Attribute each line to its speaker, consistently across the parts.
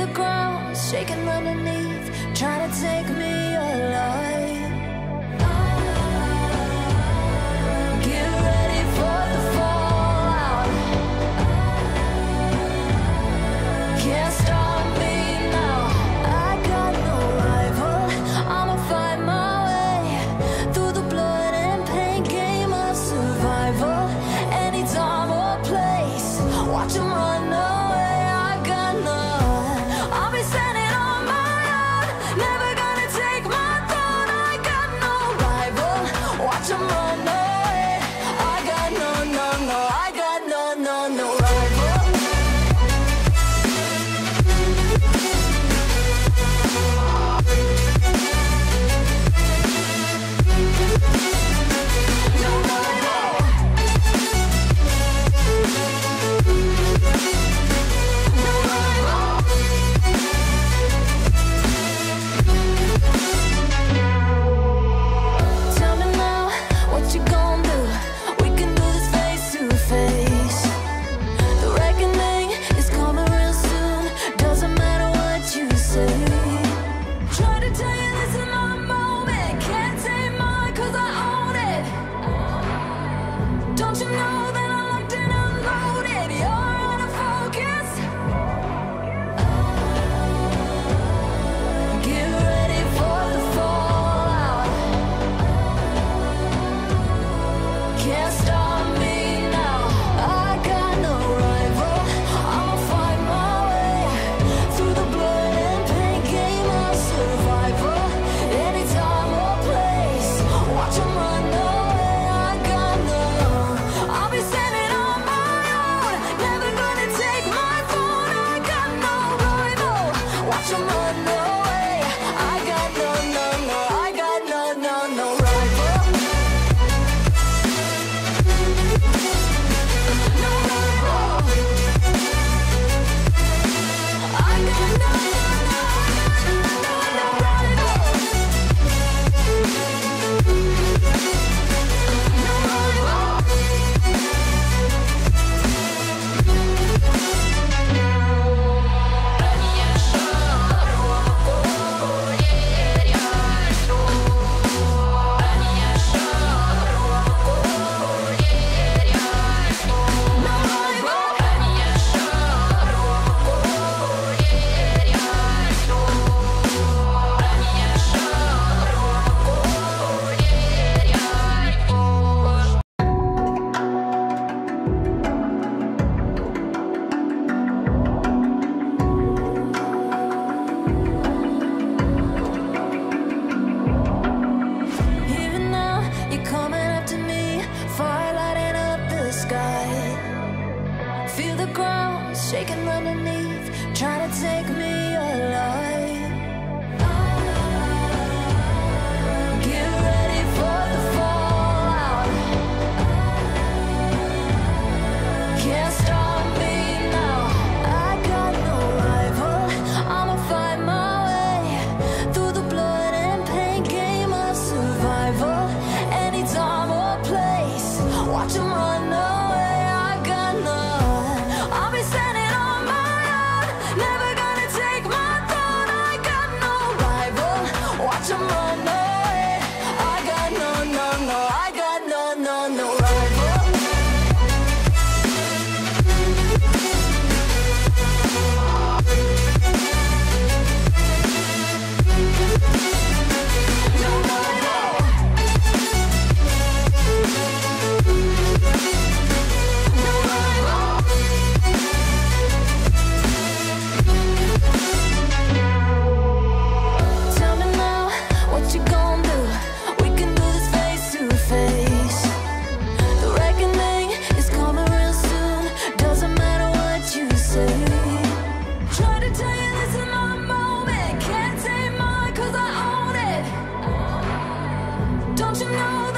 Speaker 1: the ground, shaking underneath, trying to take me alive. Get ready for the fallout. Can't stop me now. I got no rival. I'ma find my way through the blood and pain game of survival. Or place, run. know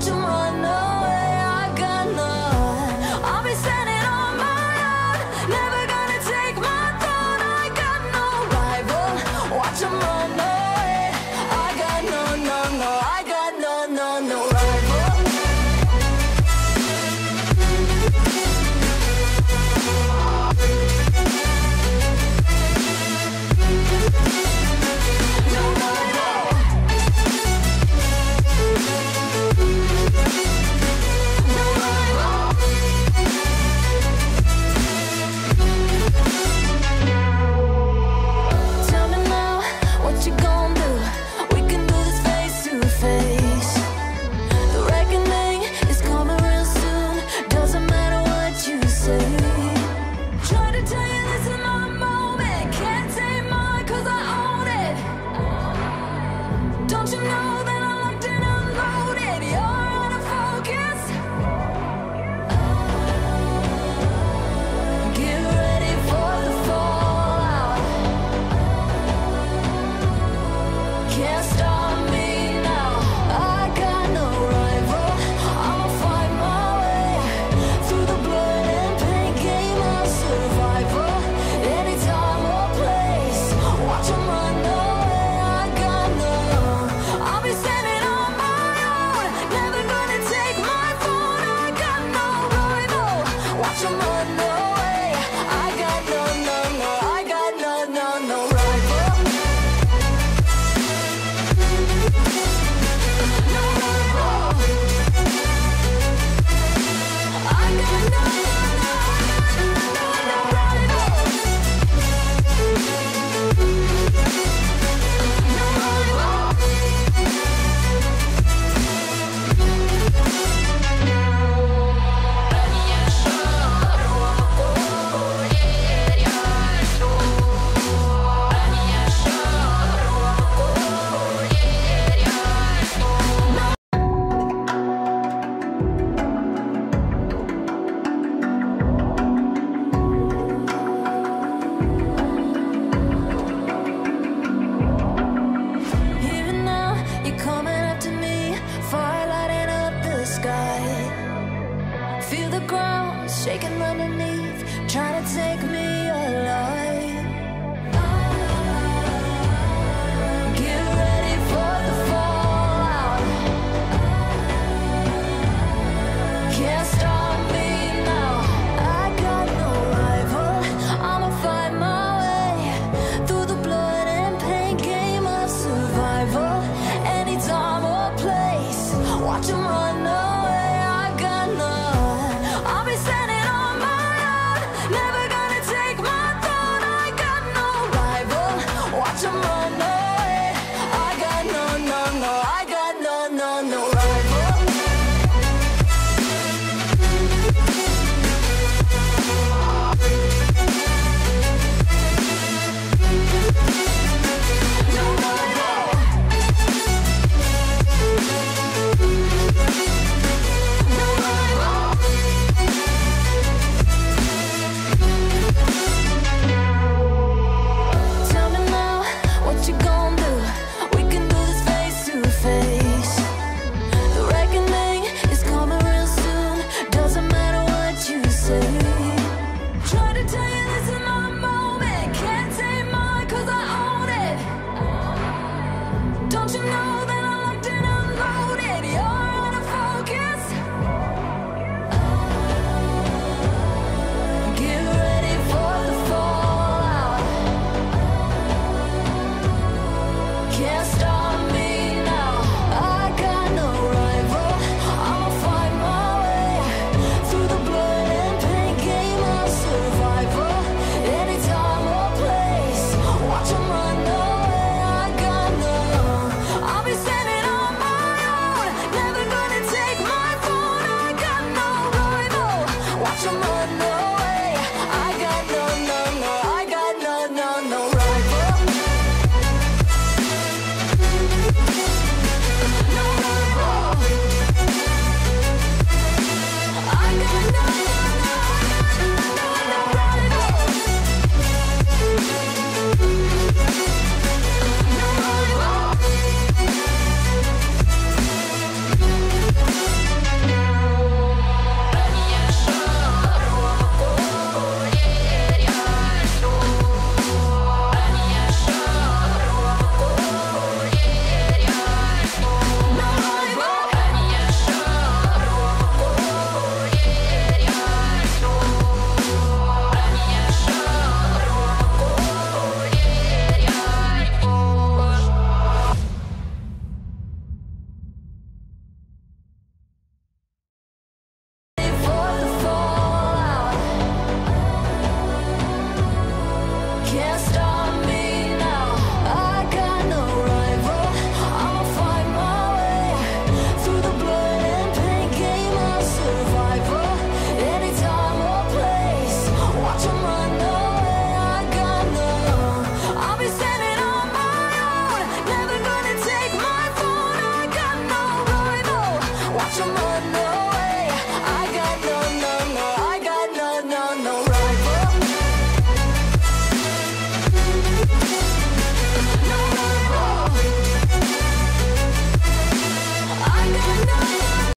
Speaker 1: tomorrow. sky. Feel the ground shaking underneath Trying to take me alive. Get ready for the fallout. Can't stop me now. I got no rival. I'ma find my way Through the blood and pain. Game of survival. Anytime or place. Watch run Can't stop